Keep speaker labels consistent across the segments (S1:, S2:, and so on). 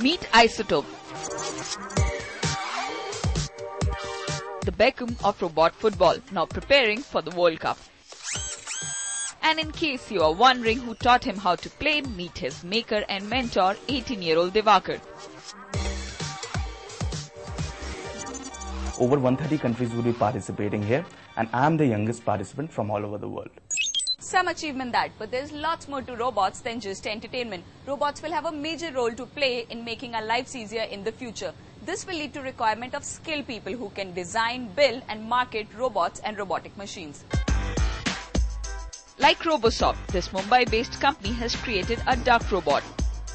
S1: Meet Isotope. The Beckham of robot football, now preparing for the World Cup. And in case you are wondering who taught him how to play, meet his maker and mentor, 18-year-old Devakar.
S2: Over 130 countries will be participating here and I am the youngest participant from all over the world.
S3: Some achievement that, but there's lots more to robots than just entertainment. Robots will have a major role to play in making our lives easier in the future. This will lead to requirement of skilled people who can design, build and market robots and robotic machines.
S1: Like Robosoft, this Mumbai-based company has created a duct robot,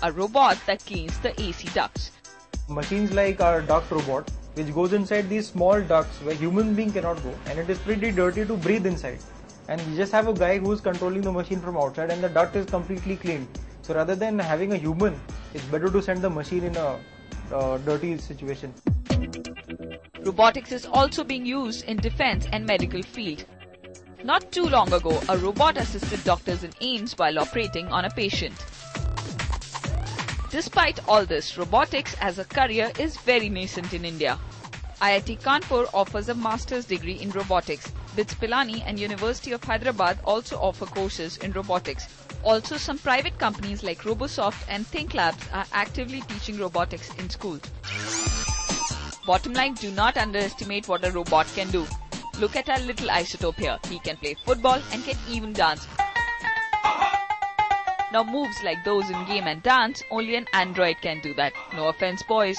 S1: a robot that cleans the AC ducts.
S4: Machines like our duct robot, which goes inside these small ducts where human being cannot go, and it is pretty dirty to breathe inside and you just have a guy who's controlling the machine from outside and the duct is completely cleaned. So rather than having a human, it's better to send the machine in a uh, dirty situation.
S1: Robotics is also being used in defense and medical field. Not too long ago, a robot assisted doctors in AIIMS while operating on a patient. Despite all this, robotics as a career is very nascent in India. IIT Kanpur offers a master's degree in robotics. BITS Pilani and University of Hyderabad also offer courses in robotics. Also, some private companies like Robosoft and ThinkLabs are actively teaching robotics in schools. Bottom line, do not underestimate what a robot can do. Look at our little isotope here. He can play football and can even dance. Now moves like those in game and dance, only an android can do that. No offense boys.